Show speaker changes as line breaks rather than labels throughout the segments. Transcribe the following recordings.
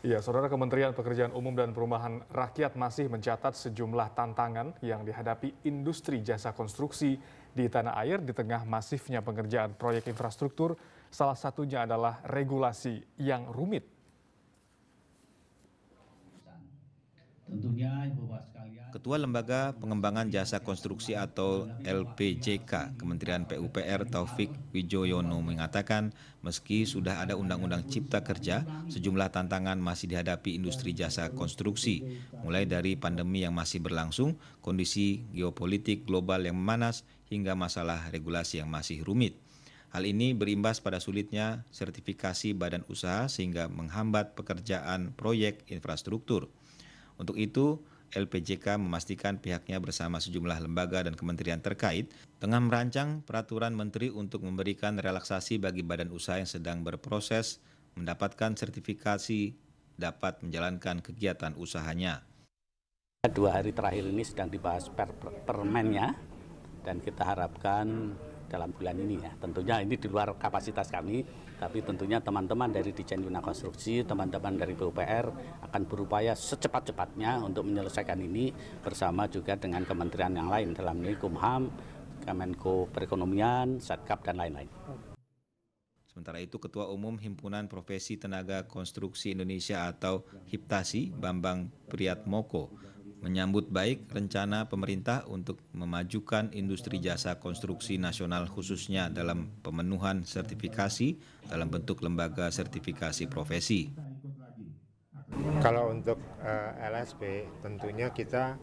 Ya, Saudara Kementerian Pekerjaan Umum dan Perumahan Rakyat masih mencatat sejumlah tantangan yang dihadapi industri jasa konstruksi di tanah air di tengah masifnya pengerjaan proyek infrastruktur. Salah satunya adalah regulasi yang rumit.
Ketua Lembaga Pengembangan Jasa Konstruksi atau LPJK Kementerian PUPR Taufik Wijoyono mengatakan meski sudah ada Undang-Undang Cipta Kerja, sejumlah tantangan masih dihadapi industri jasa konstruksi, mulai dari pandemi yang masih berlangsung, kondisi geopolitik global yang memanas, hingga masalah regulasi yang masih rumit. Hal ini berimbas pada sulitnya sertifikasi badan usaha sehingga menghambat pekerjaan proyek infrastruktur. Untuk itu, LPJK memastikan pihaknya bersama sejumlah lembaga dan kementerian terkait tengah merancang peraturan menteri untuk memberikan relaksasi bagi badan usaha yang sedang berproses mendapatkan sertifikasi dapat menjalankan kegiatan usahanya.
Dua hari terakhir ini sedang dibahas per permennya dan kita harapkan dalam bulan ini ya. Tentunya ini di luar kapasitas kami, tapi tentunya teman-teman dari Dijen Bina Konstruksi, teman-teman dari PUPR akan berupaya secepat-cepatnya untuk menyelesaikan ini bersama juga dengan kementerian yang lain dalam ini Kumham, Kemenko Perekonomian, Satkap dan lain-lain.
Sementara itu Ketua Umum Himpunan Profesi Tenaga Konstruksi Indonesia atau HIPTASI Bambang Priyatmoko menyambut baik rencana pemerintah untuk memajukan industri jasa konstruksi nasional khususnya dalam pemenuhan sertifikasi dalam bentuk lembaga sertifikasi profesi.
Kalau untuk uh, LSP tentunya kita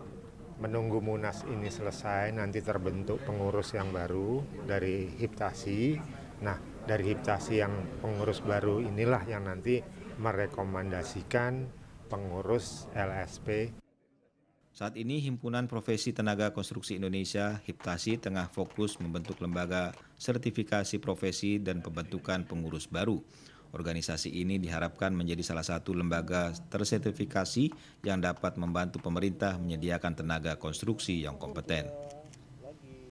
menunggu Munas ini selesai nanti terbentuk pengurus yang baru dari Hiptasi. Nah, dari Hiptasi yang pengurus baru inilah yang nanti merekomendasikan pengurus LSP
saat ini Himpunan Profesi Tenaga Konstruksi Indonesia (HIPTASI) tengah fokus membentuk lembaga sertifikasi profesi dan pembentukan pengurus baru. Organisasi ini diharapkan menjadi salah satu lembaga tersertifikasi yang dapat membantu pemerintah menyediakan tenaga konstruksi yang kompeten.